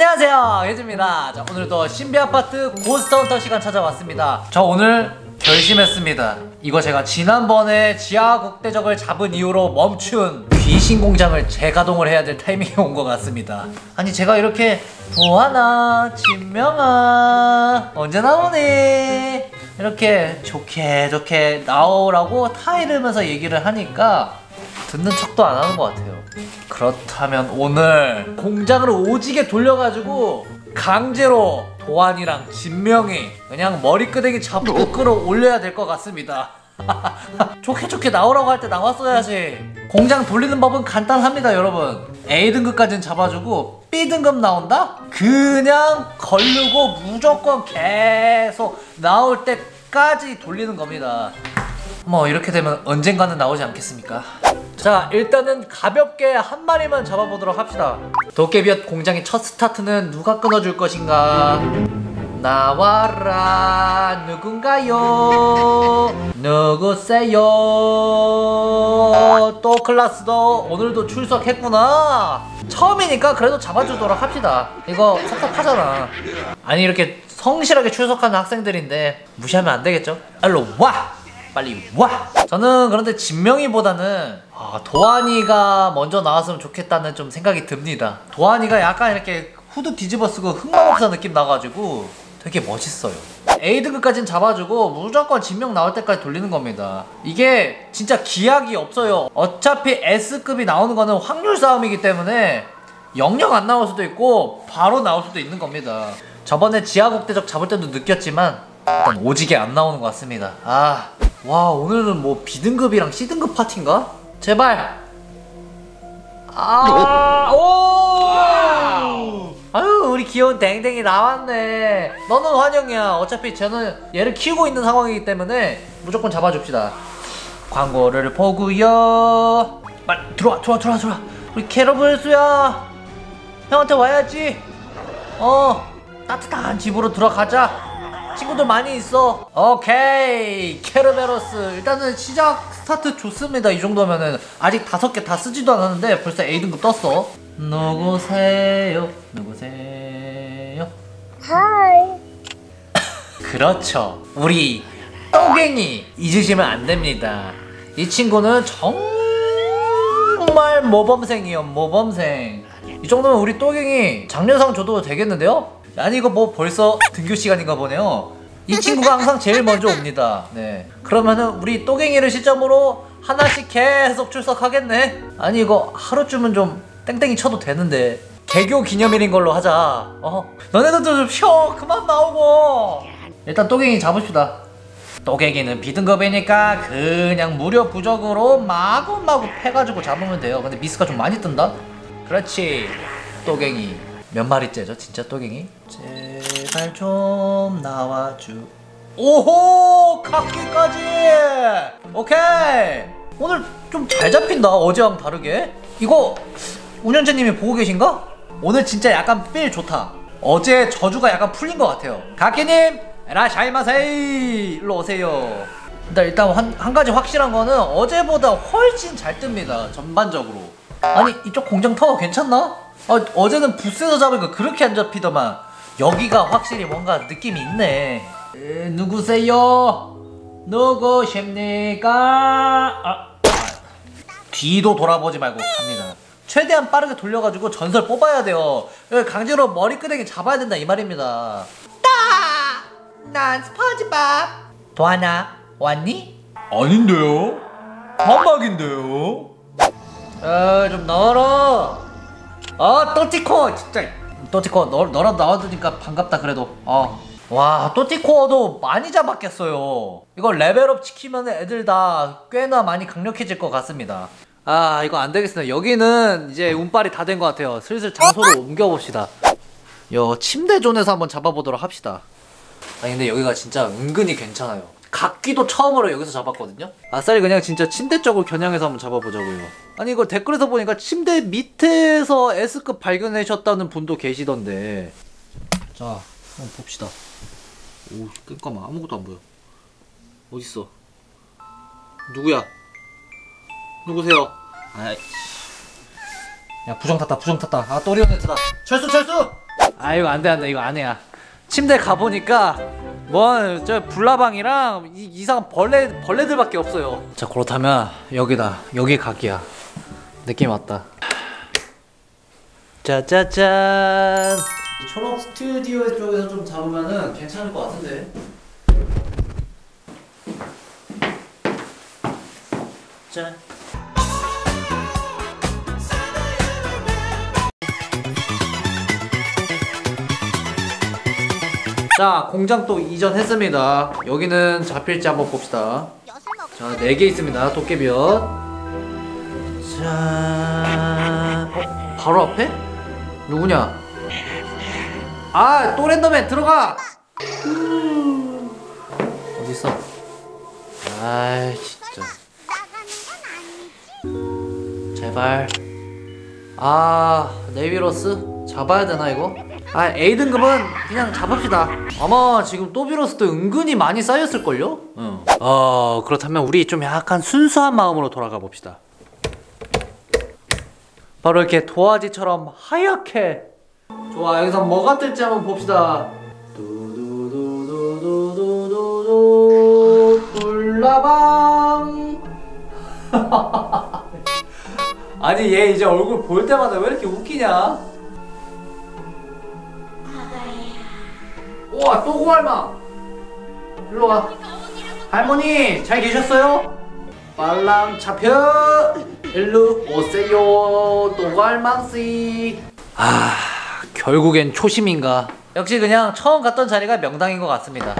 안녕하세요 예즈입니다. 자 오늘도 신비 아파트 고스트 헌터 시간 찾아왔습니다. 저 오늘 결심했습니다. 이거 제가 지난번에 지하 국대적을 잡은 이후로 멈춘 귀신 공장을 재가동을 해야 될 타이밍이 온 것 같습니다. 아니 제가 이렇게 보아나 진명아 언제 나오니? 이렇게 좋게 좋게 나오라고 타이르면서 얘기를 하니까 듣는 척도 안 하는 것 같아요. 그렇다면 오늘 공장을 오지게 돌려가지고 강제로 도안이랑 진명이 그냥 머리끄댕이 잡고 끌어올려야 될 것 같습니다. 좋게 좋게 나오라고 할 때 나왔어야지. 공장 돌리는 법은 간단합니다, 여러분. A 등급까지는 잡아주고 B 등급 나온다? 그냥 걸르고 무조건 계속 나올 때까지 돌리는 겁니다. 뭐 이렇게 되면 언젠가는 나오지 않겠습니까? 자 일단은 가볍게 한 마리만 잡아보도록 합시다. 도깨비앗 공장의 첫 스타트는 누가 끊어줄 것인가? 나와라. 누군가요? 누구세요? 또 클라스도 오늘도 출석했구나. 처음이니까 그래도 잡아주도록 합시다. 이거 섭섭하잖아. 아니 이렇게 성실하게 출석하는 학생들인데 무시하면 안 되겠죠? 일로 와! 빨리 와! 저는 그런데 진명이보다는 아, 도안이가 먼저 나왔으면 좋겠다는 좀 생각이 듭니다. 도안이가 약간 이렇게 후드 뒤집어 쓰고 흑마법사 느낌 나가지고 되게 멋있어요. A 등급까지는 잡아주고 무조건 진명 나올 때까지 돌리는 겁니다. 이게 진짜 기약이 없어요. 어차피 S급이 나오는 거는 확률 싸움이기 때문에 영영 안 나올 수도 있고 바로 나올 수도 있는 겁니다. 저번에 지하국대적 잡을 때도 느꼈지만 오지게 안 나오는 것 같습니다. 아, 와 오늘은 뭐 B등급이랑 C등급 파티인가? 제발. 아, 오! 아유 우리 귀여운 댕댕이 나왔네. 너는 환영이야. 어차피 저는 얘를 키우고 있는 상황이기 때문에 무조건 잡아줍시다. 광고를 보고요. 빨리 들어와 들어와 들어와 들어와. 우리 케르베로스야. 형한테 와야지. 어 따뜻한 집으로 들어가자. 친구들 많이 있어. 오케이. 케르베로스. 일단은 시작 스타트 좋습니다. 이 정도면은 아직 다섯 개 다 쓰지도 않았는데 벌써 A 등급 떴어. 누구세요? 누구세요? Hi. 그렇죠. 우리 또갱이 잊으시면 안 됩니다. 이 친구는 정말 모범생이요, 모범생. 이 정도면 우리 또갱이 장려상 줘도 되겠는데요? 아니 이거 뭐 벌써 등교 시간인가 보네요. 이 친구가 항상 제일 먼저 옵니다. 네. 그러면은 우리 또갱이를 시점으로 하나씩 계속 출석하겠네. 아니 이거 하루쯤은 좀 땡땡이 쳐도 되는데 개교 기념일인 걸로 하자. 어? 너네들도 좀 쉬어. 그만 나오고. 일단 또갱이 잡읍시다. 또갱이는 B등급이니까 그냥 무료 부적으로 마구마구 패가지고 잡으면 돼요. 근데 미스가 좀 많이 뜬다? 그렇지. 또갱이. 몇 마리째죠? 진짜 또갱이? 제발 좀 나와주. 오호! 각기까지! 오케이! 오늘 좀 잘 잡힌다. 어제랑 다르게. 이거 운현재님이 보고 계신가? 오늘 진짜 약간 필 좋다. 어제 저주가 약간 풀린 것 같아요. 각기님! 라샤이마세이! 일로 오세요. 일단, 일단 한, 한 가지 확실한 거는 어제보다 훨씬 잘 뜹니다. 전반적으로. 아니 이쪽 공장 타워 괜찮나? 아, 어제는 부스에서 잡으니까 그렇게 안 잡히더만 여기가 확실히 뭔가 느낌이 있네 에, 누구세요? 누구십니까? 아, 뒤도 돌아보지 말고 갑니다 최대한 빠르게 돌려가지고 전설 뽑아야 돼요 강제로 머리끄댕이 잡아야 된다 이 말입니다 따! 난 스펀지밥 도하나 왔니? 아닌데요? 반박인데요? 아좀 넣어 라아 또티코 진짜. 또티코 너, 너라도 나와주니까 반갑다 그래도. 어. 와 또티코어도 많이 잡았겠어요. 이거 레벨업 시키면 애들 다 꽤나 많이 강력해질 것 같습니다. 아 이거 안 되겠습니다. 여기는 이제 운빨이 다 된 것 같아요. 슬슬 장소로 옮겨봅시다. 요 침대존에서 한번 잡아보도록 합시다. 아니 근데 여기가 진짜 은근히 괜찮아요 각기도 처음으로 여기서 잡았거든요. 아싸리 그냥 진짜 침대 쪽을 겨냥해서 한번 잡아보자고요. 아니 이거 댓글에서 보니까 침대 밑에서 S급 발견하셨다는 분도 계시던데. 자 한번 봅시다. 오 깜깜아. 아무것도 안 보여. 어딨어? 누구야? 누구세요? 아이. 야 부정 탔다 부정 탔다. 아 또리온 네트다. 철수 철수! 이거 안돼 안돼. 이거 안 해야. 침대 가보니까 뭐저 불나방이랑 이, 이상한 벌레 벌레들밖에 없어요. 자 그렇다면 여기다 여기 각이야. 느낌 왔다. 짜자잔. 초록 스튜디오 쪽에서 좀 잡으면은 괜찮을 것 같은데. 짠 자, 공장 또 이전했습니다. 여기는 잡힐지 한번 봅시다. 자, 네개 있습니다. 도깨비옷. 자, 어, 바로 앞에? 누구냐? 아, 또 랜덤에 들어가. 어디 있어? 아, 진짜. 제발. 아, 네비로스 잡아야 되나 이거? 아, A 등급은 그냥 잡읍시다. 아마 지금 또비로스도 은근히 많이 쌓였을 걸요? 응. 어, 그렇다면 우리 좀 약간 순수한 마음으로 돌아가 봅시다. 바로 이렇게 도화지처럼 하얗게. 좋아, 여기서 뭐가 뜰지 한번 봅시다. 두두두두두두두 불나방. 아니 얘 이제 얼굴 볼 때마다 왜 이렇게 웃기냐? 우와 또 고할마. 일로 와. 할머니 잘 계셨어요? 빨랑 잡혀. 일로 오세요. 또고할망씨. 아 결국엔 초심인가? 역시 그냥 처음 갔던 자리가 명당인 것 같습니다.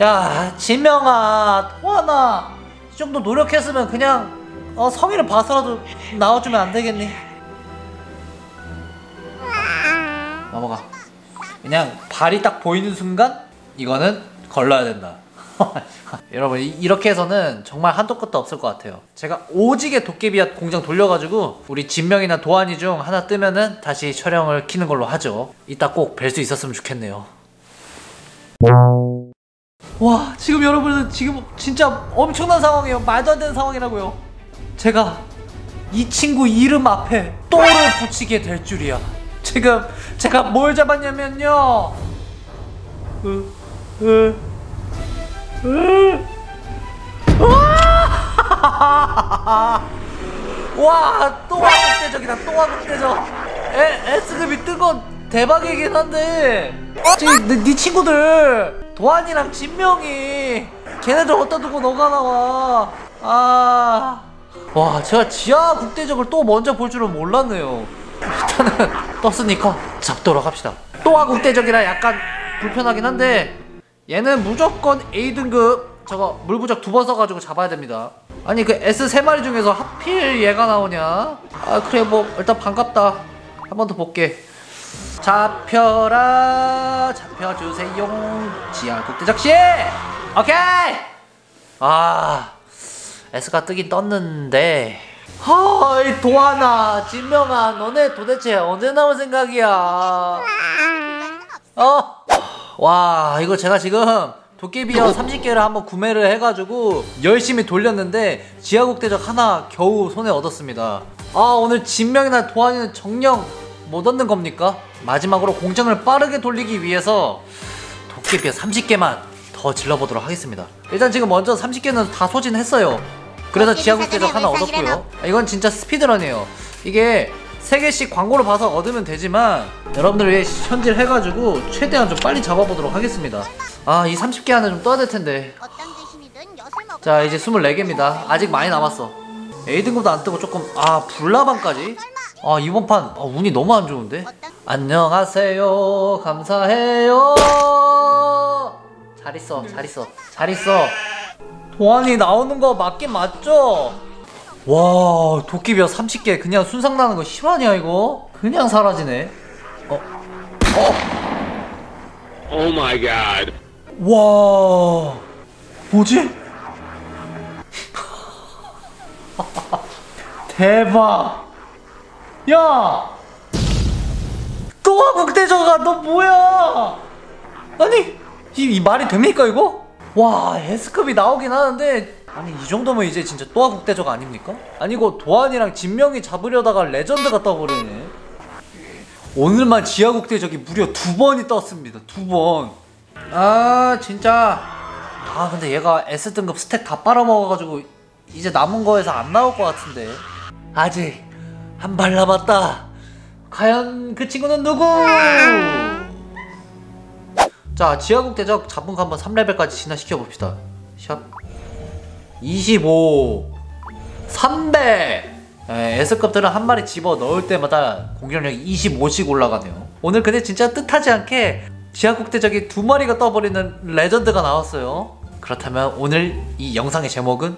야 진명아 토하나. 이 정도 노력했으면 그냥 어, 성의를 봐서라도 나와주면 안 되겠니? 넘어가. 그냥 발이 딱 보이는 순간 이거는 걸러야 된다. 여러분 이- 이렇게 해서는 정말 한도 끝도 없을 것 같아요. 제가 오지게 도깨비앗 공장 돌려가지고 우리 진명이나 도안이 중 하나 뜨면은 다시 촬영을 키는 걸로 하죠. 이따 꼭 뵐 수 있었으면 좋겠네요. 와 지금 여러분은 지금 진짜 엄청난 상황이에요. 말도 안 되는 상황이라고요. 제가 이 친구 이름 앞에 또를 붙이게 될 줄이야. 지금 제가 뭘 잡았냐면요. 와, 또와 극대적이다. 또와 극대적. 에, S급이 뜬건 대박이긴 한데. 네, 네 친구들 도안이랑 진명이 걔네들 어디다 두고 너가 나와. 아. 와, 제가 지하 국대적을 또 먼저 볼 줄은 몰랐네요. 일단은 떴으니까 잡도록 합시다. 또하 국대적이라 약간 불편하긴 한데 얘는 무조건 A 등급 저거 물부적 두 번 써가지고 잡아야 됩니다. 아니 그 S 세 마리 중에서 하필 얘가 나오냐? 아 그래 뭐 일단 반갑다. 한 번 더 볼게. 잡혀라 잡혀주세요 지하 국대적 씨. 오케이. 아 S가 뜨긴 떴는데 하이 도하나 진명아 너네 도대체 언제 나올 생각이야 어? 와 이거 제가 지금 도깨비어 30개를 한번 구매를 해가지고 열심히 돌렸는데 지하국대적 하나 겨우 손에 얻었습니다 아 오늘 진명이나 도안이는 정령 못 얻는 겁니까? 마지막으로 공장을 빠르게 돌리기 위해서 도깨비어 30개만 더 질러보도록 하겠습니다 일단 지금 먼저 30개는 다 소진했어요 그래서 지하국 대적 하나 얻었고요. 아, 이건 진짜 스피드런이에요. 이게 3개씩 광고를 봐서 얻으면 되지만 여러분들 위해 현질 해가지고 최대한 좀 빨리 잡아보도록 하겠습니다. 아 이 30개 안에 좀 떠야 될 텐데. 자 이제 24개입니다. 아직 많이 남았어. A등급도 안 뜨고 조금 아 불나방까지? 아 이번 판 아, 운이 너무 안 좋은데? 안녕하세요. 감사해요. 잘 있어 잘 있어 잘 있어 도안이 나오는 거 맞긴 맞죠? 와 도끼비어 30개 그냥 순삭 나는 거 실화냐 이거? 그냥 사라지네 어? Oh my god. 와 뭐지? 대박 야 또화국대저가 너 뭐야 아니 이, 이 말이 됩니까 이거? 와 S급이 나오긴 하는데 아니 이 정도면 이제 진짜 또화국대저가 아닙니까? 아니 이거 도안이랑 진명이 잡으려다가 레전드가 떠버리네 오늘만 지하 국대 적이 무려 두 번이 떴습니다. 두 번. 아 진짜. 아 근데 얘가 S 등급 스택 다 빨아먹어가지고 이제 남은 거에서 안 나올 것 같은데. 아직 한 발 남았다. 과연 그 친구는 누구? 자 지하국 대적 거 한번 3레벨까지 진화시켜 봅시다. 샵. 25 300 예, S급들은 한 마리 집어 넣을 때마다 공격력이 25씩 올라가네요 오늘 근데 진짜 뜻하지 않게 지하국 대적이 두 마리가 떠버리는 레전드가 나왔어요 그렇다면 오늘 이 영상의 제목은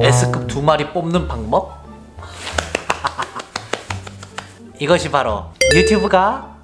S급 두 마리 뽑는 방법? 이것이 바로 유튜브가